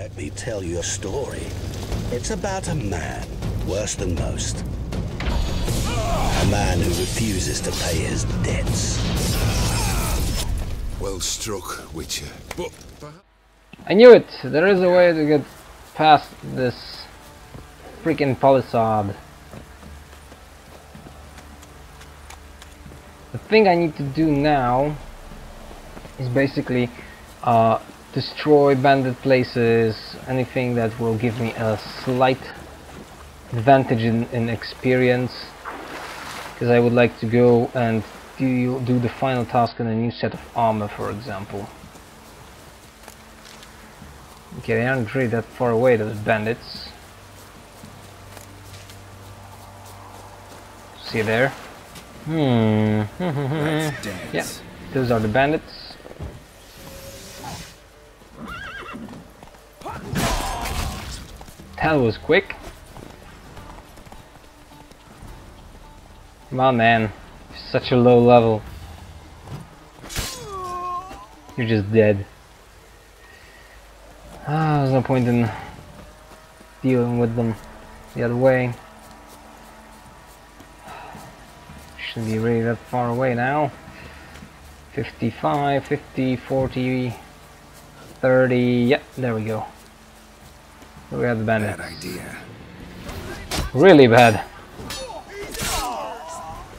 let me tell you a story. It's about a man, worse than most. A man who refuses to pay his debts. Well struck, Witcher. But I knew it! There is a way to get past this freaking palisade. The thing I need to do now is basically uh, destroy bandit places, anything that will give me a slight advantage in, in experience because I would like to go and do, do the final task on a new set of armor for example. Okay, they aren't really that far away, those bandits. See there? Hmm. yeah, those are the bandits. That was quick. On, man. Such a low level. You're just dead. Ah, there's no point in dealing with them the other way. Shouldn't be really that far away now. 55, 50, 40, 30, yep, there we go. We have the bandits. bad idea. Really bad.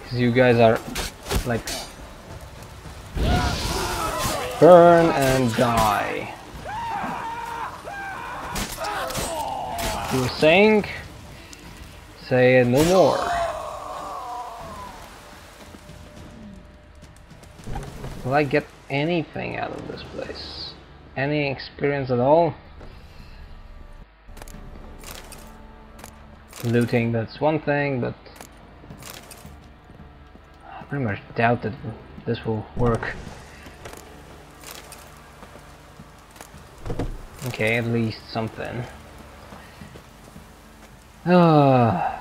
Because you guys are like burn and die. You were saying? Say it no more. Will I get anything out of this place? Any experience at all? Looting, that's one thing, but I pretty much doubt that this will work. Okay, at least something. Ah.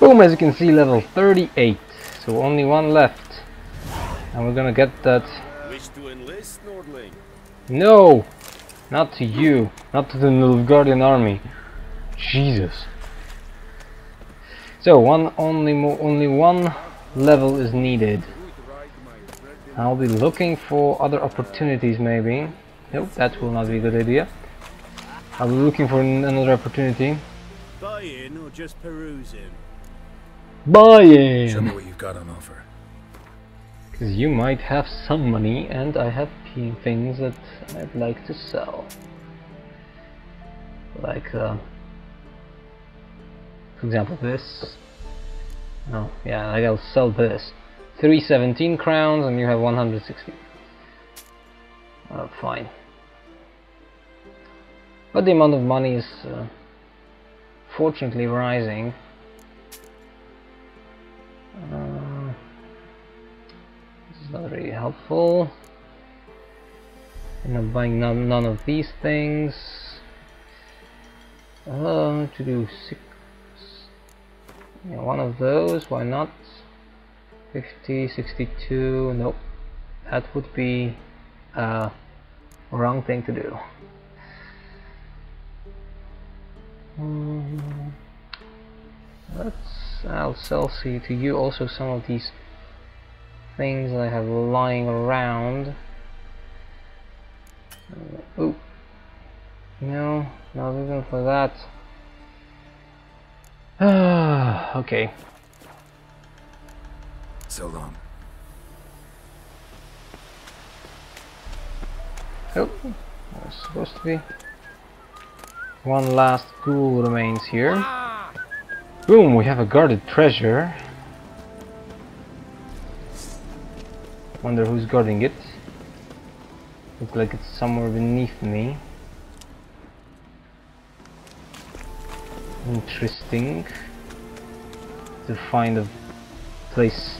Boom, as you can see, level 38. So only one left. And we're gonna get that... Wish to enlist, Nordling? No! Not to you. Not to the Nilfgaardian army. Jesus. So, one only only one level is needed. I'll be looking for other opportunities maybe. Nope, that will not be a good idea. I'll be looking for another opportunity. Buy in or just perusing? Buy Show me what you've got on offer. Because you might have some money and I have things that I'd like to sell. Like, uh, for example, this. No, yeah, like I'll sell this. 317 crowns and you have 160. Uh, fine. But the amount of money is uh, fortunately rising. Uh, this is not really helpful. I'm not buying none, none of these things. Uh, to do six. Yeah, one of those, why not? 50, 62, nope. That would be a wrong thing to do. Mm, let's, I'll sell see to you also some of these things I have lying around. Uh, oh, no, not even for that. okay. So long. Oh, there's supposed to be one last ghoul remains here. Boom, we have a guarded treasure. Wonder who's guarding it. Looks like it's somewhere beneath me. Interesting. To find a place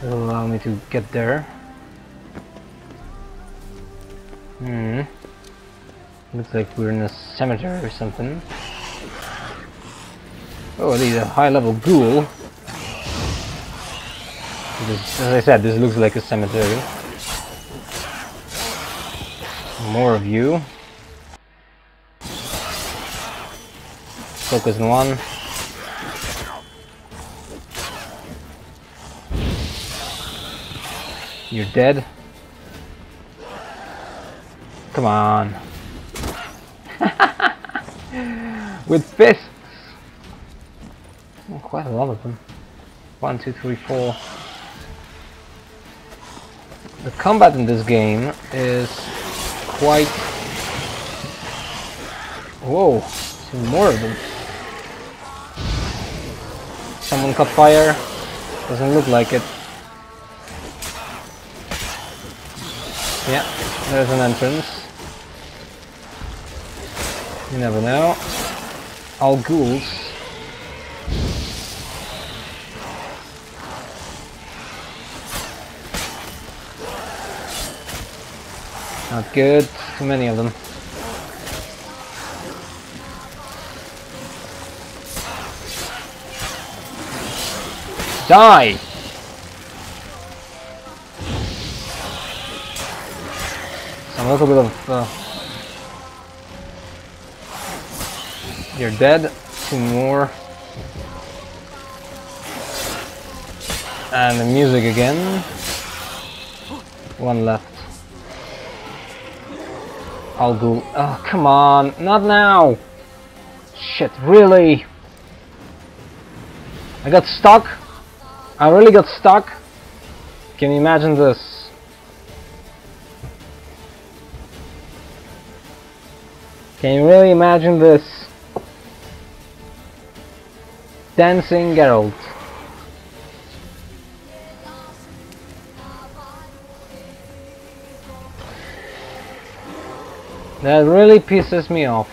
that will allow me to get there. Hmm. Looks like we're in a cemetery or something. Oh, these a high level ghoul. As I said, this looks like a cemetery. More of you. Focus on one. You're dead. Come on. With fists! Quite a lot of them. One, two, three, four. The combat in this game is quite... Whoa, some more of them. Someone caught fire. Doesn't look like it. Yeah, there's an entrance. You never know. All ghouls. Not good. Too many of them. Die! Some little bit of... Uh, you're dead. Two more. And the music again. One left. I'll go. Oh, come on. Not now. Shit, really? I got stuck? I really got stuck? Can you imagine this? Can you really imagine this? Dancing Geralt. That really pisses me off.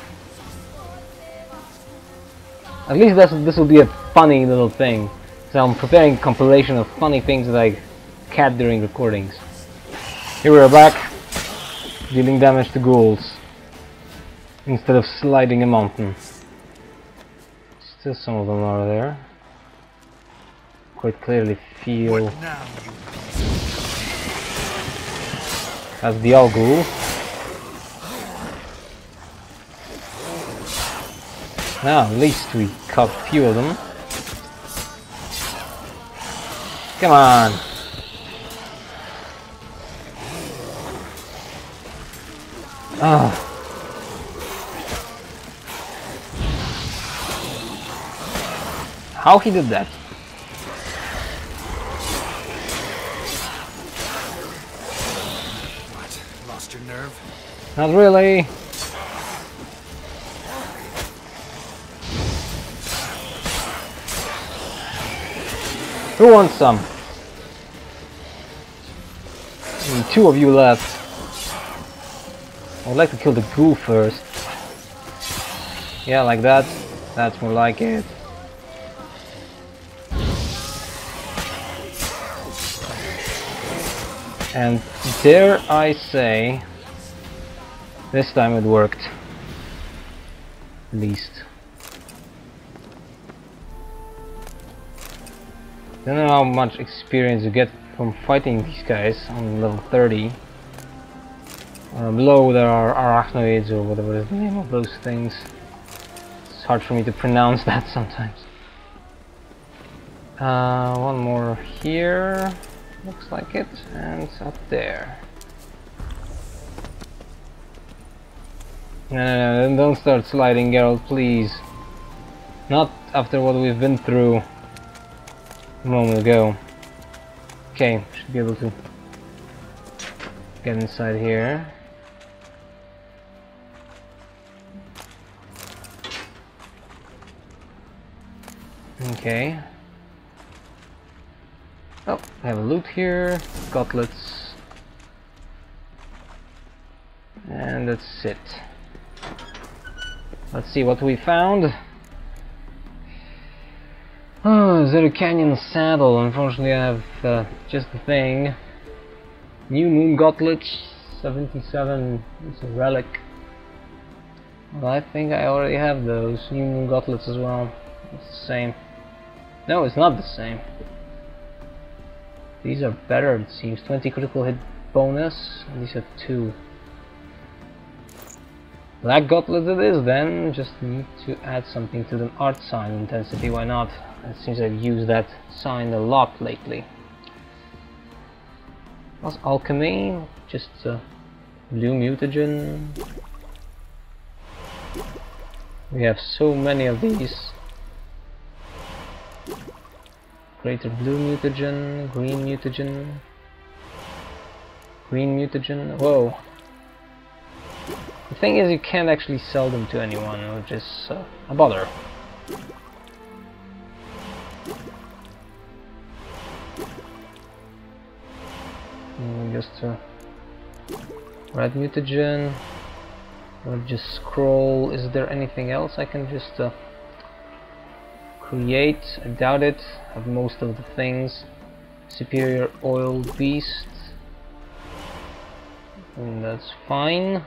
At least that's, this will be a funny little thing. So I'm preparing a compilation of funny things that I cat during recordings. Here we are back, dealing damage to ghouls instead of sliding a mountain. Still some of them are there. Quite clearly feel that's the all ghoul. Now at least we caught a few of them. Come on. Ah. How he did that? What? Lost your nerve? Not really. Who wants some? Mm, two of you left. I would like to kill the ghoul first. Yeah, like that. That's more like it. And dare I say, this time it worked. At least. Don't know how much experience you get from fighting these guys on level 30. Uh, below there are arachnoids or whatever is the name of those things. It's hard for me to pronounce that sometimes. Uh, one more here, looks like it, and up there. No, no, no, don't start sliding, Geralt, please. Not after what we've been through a moment ago. Okay, should be able to get inside here. Okay. Oh, I have a loot here, gauntlets. And that's it. Let's see what we found. Oh, Zerrikanian saddle. Unfortunately, I have uh, just the thing. New Moon Gauntlet, 77. It's a relic. Well, I think I already have those. New Moon Gauntlets as well. It's the same. No, it's not the same. These are better, it seems. 20 critical hit bonus, these are 2. Black Gauntlet it is then, just need to add something to the Aard sign intensity, why not? It seems I've used that sign a lot lately. What's Alchemy? Just uh, blue mutagen. We have so many of these. Greater blue mutagen, green mutagen, green mutagen. Whoa. Thing is, you can't actually sell them to anyone, which is uh, a bother. Mm, just uh, red mutagen. Just scroll. Is there anything else I can just uh, create? I doubt it. Have most of the things. Superior oil beast. And that's fine.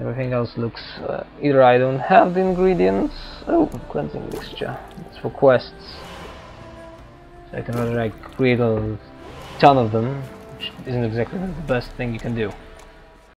Everything else looks uh, either I don't have the ingredients. Oh, cleansing mixture. It's for quests. So I can rather like create a ton of them, which isn't exactly the best thing you can do.